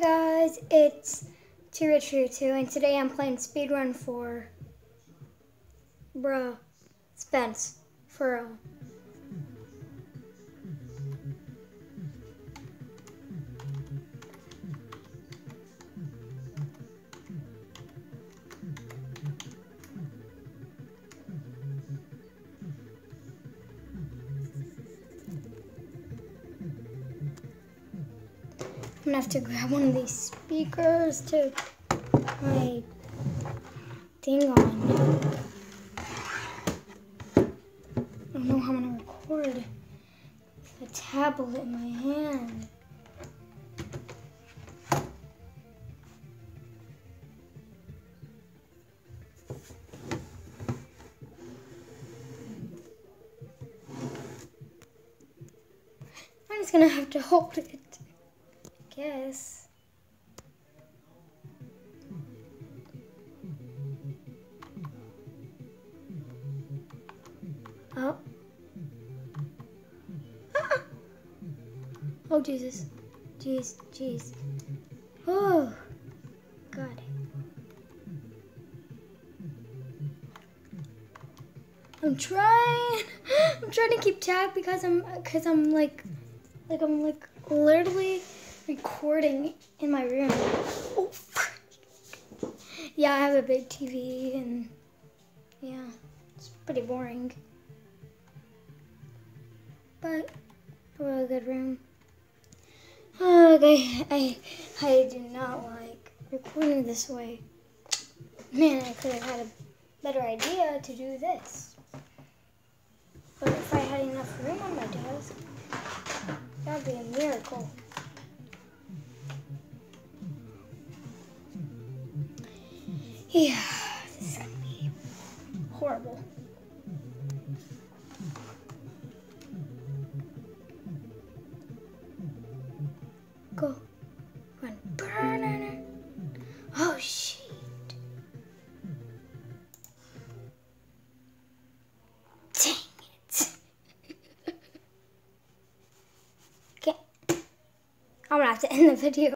Guys, it's Too Rich for 2 and today I'm playing Speedrun 4, bro, Spence, for real. Gonna have to grab one of these speakers to my thing on. I don't know how I'm gonna record with a tablet in my hand. I'm just gonna have to hold it guess. Oh. Ah. Oh, Jesus. Jeez, jeez. Oh, God. I'm trying. I'm trying to keep track because I'm, because I'm like, like I'm like literally recording in my room. Oh, yeah, I have a big TV and yeah, it's pretty boring. But a really good room. Okay, I, I do not like recording this way. Man, I could have had a better idea to do this. But if I had enough room on my desk, that'd be a miracle. Yeah, this is gonna be horrible. Go. Run. Burn. Oh, shit. Dang it. okay. I'm gonna have to end the video.